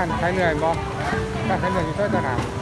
านขายเหนื่อยบ่ร้านขายเนื้ออยู่ซอยตลาด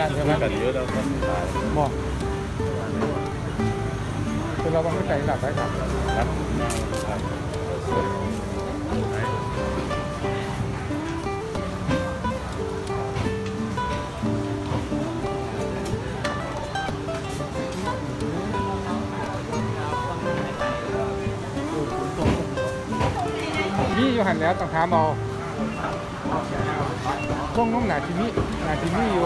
กันกันเยอะแล้วก็ขายบอกคือเราต้องใจหลับไปครับครับครับมีอยู่หันแล้วต้องถามเอาพวกน้องหนาจิมีหนาจิมีอยู่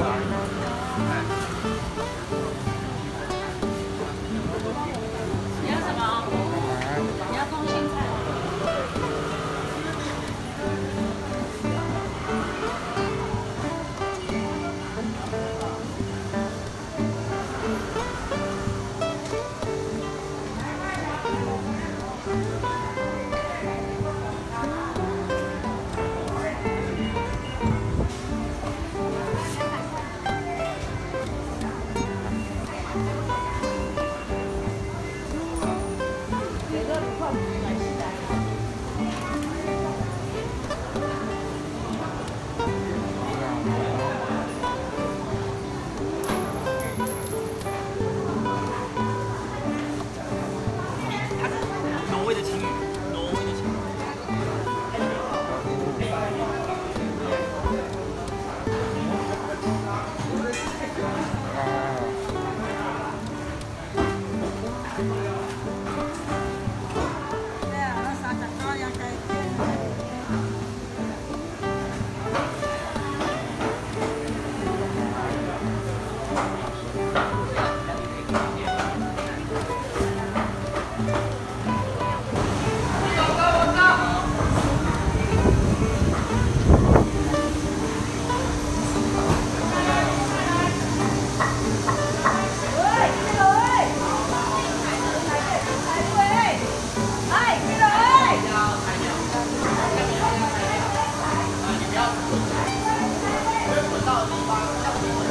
到底吧，叫什么？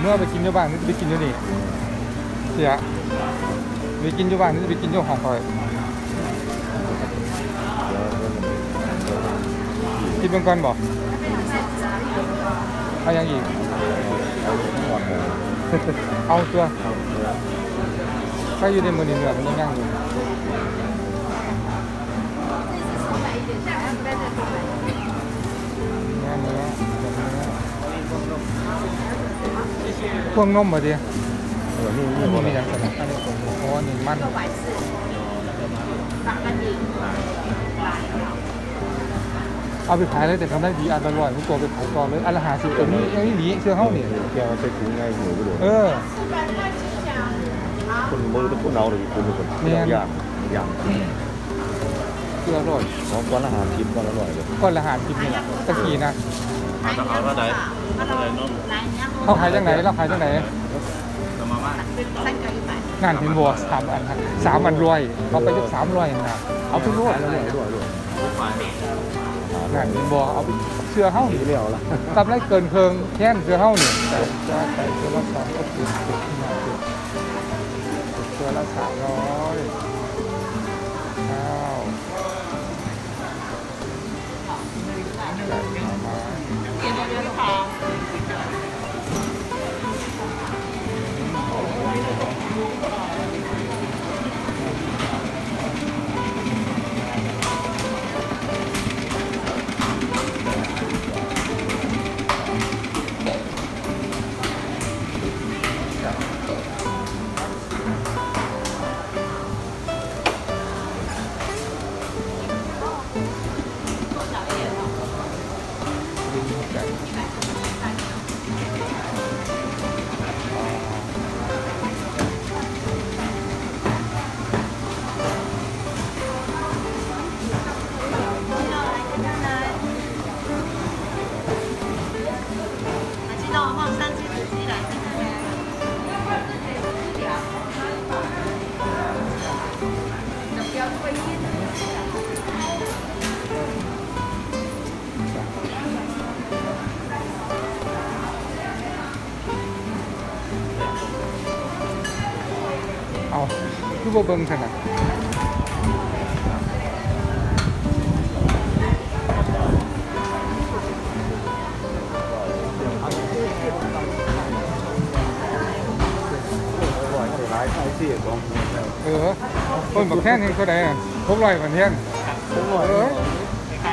เมื่อไปกินอยู่บ้านนี่จะไปกินอยู่นี่เสียไปกินอยู่บ้านนี่จะไปกินอยู่ห้องคอยกินเบื้องก่อนบอกเอาอย่างอีกเอาหมดเลยเอาตัวถ้าอยู่ในมือนี่เหนือมันยังย่างอยู่เนื้อเนื้อแบบเนื้อ พวงนมมาดิเออนี่นี่มีนี่อย่างไรอันนี้ผมโอ้อันนี้มันเอาไปขายเลยแต่ทำได้ดีอันละร้อยมุกตัวไปขายต่อเลยอันละหาสิบตัวนี้ยังไม่หนีเชื่อเข้าเนี่ยแกเอาไปคุ้งง่ายหัวไปเลยเออคนมือเป็นคนเอาเลยคนเป็นคนย่างย่างเกลืออร่อยก้อนอาหารทิพย์ก้อนอร่อยเลยก้อนละหารทิพย์นี่แหละตะกี้นะ เอาจะเอาเท่าไหร่เท่าไหร่น้องเขาขายจังไหนเราขายจังไหนสมาม่างานเห็นบัวสามอันครับสามอันรวยเอาไปยกสามรวยนะเอาไปรวดอเลร่อยยด้วยด้วยฝ่ายงานเห็นบัวเอาไปเสื้อเฮ้าสีนี่เหลียวละกำไรเกินเคืองแค่นเสื้อเฮ้านี่แต่จะใส่เสื้อละสองก็ติดติดขึ้นมาติดเสื้อละสามร้อยข้าว คือบ่เบิ่งขนาดเออต้นบักแค่นี้ก็ได้พกลอยมันเทียนผมหน่อยเออใคร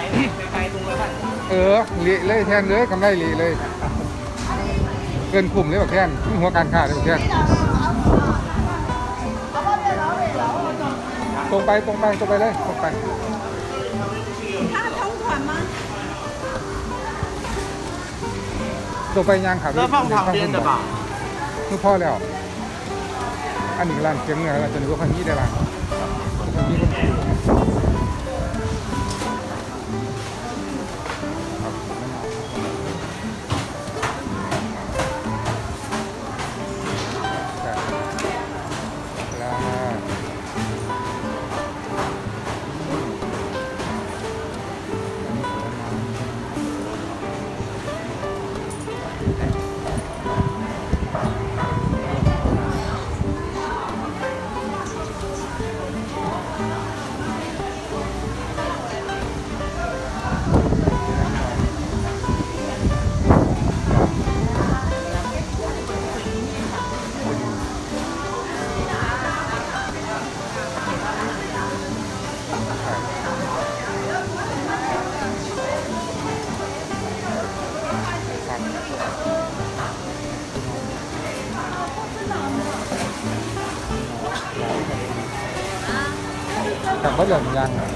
ใครตรงเลยพันเออหลีเลยแทนเลยกำไรหลีเลย เกินคุ้มเลยบักแทนหัวการค้าเลยบักแทน รงไปตรงไปตรงไปเลยตรงไปตรงไปยังครับแล้วฟังทางเรียนจะบ่าคือพ่อแล้ว อันนี้ร้านเก็บเงินเราจะนึกว่าคนนี้ได้ร้านคนนี้คนนี้ แต่ก็เหลือยังถาม